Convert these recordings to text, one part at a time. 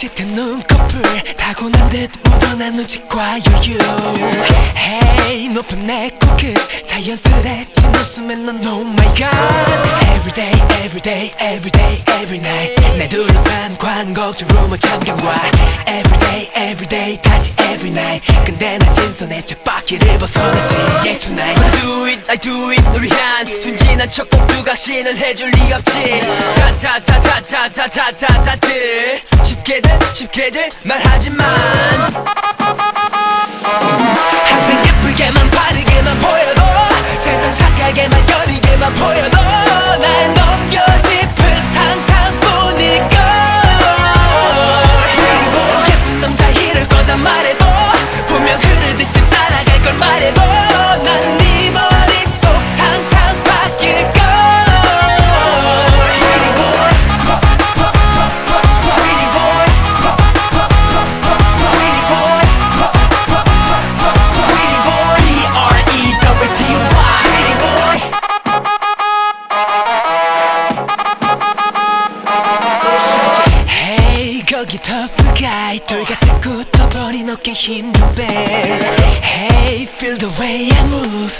짙은 눈꺼풀 타고난 듯 묻어난 눈빛과 여유. Hey 높은 내 코끝 자연스레 day every day every night 내 둘러싼 광곡적 루머 참견과 Every day every day 다시 every night 근데 난 신선해 쳇바퀴를 벗어나지 Yes tonight I do it, I do it 널 위한 순진한 첫곡 두각신을 해줄 리 없지 타타타타타타타타타들 쉽게들 쉽게들 말하지만 거기 tough guy 돌같은 굳어버린 어깨 힘좀 빼. Hey feel the way I move.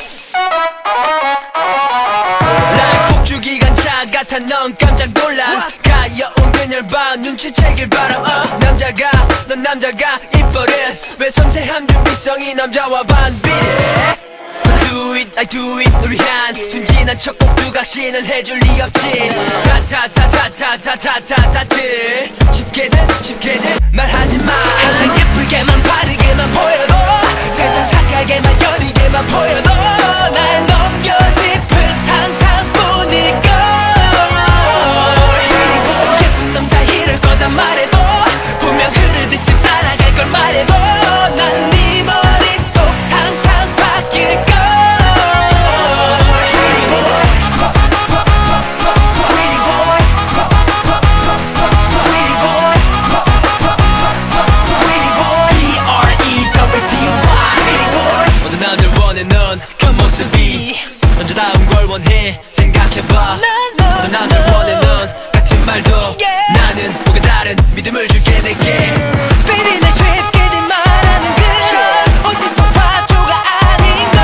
날 폭주기관차 같아 넌 깜짝 놀란 가여운 그녀를 봐 눈치채길 바람. 어 남자가 넌 남자가 이뻐른 왜 섬세함 준비성이 남자와 반비례 do it, I do it 널 위한 순진한 첫곡 두각신을 해줄 리 없지 타타타타타타타타타들 쉽게들 쉽게들 말하지마 항상 예쁘게만 바르게만 보여도 해. 생각해봐. 어느 남자를 원해 넌 같은 말도 나는 뭔가 다른 믿음을 줄게 내게. Baby 날 쉽게 들 말하는 그런 오시소파 조가 아닌 걸.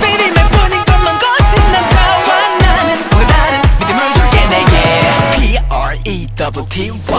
Baby 말뿐인 것만 거친 남자와 나는 뭔가 다른 믿음을 줄게 내게. P-R-E-W-T-Y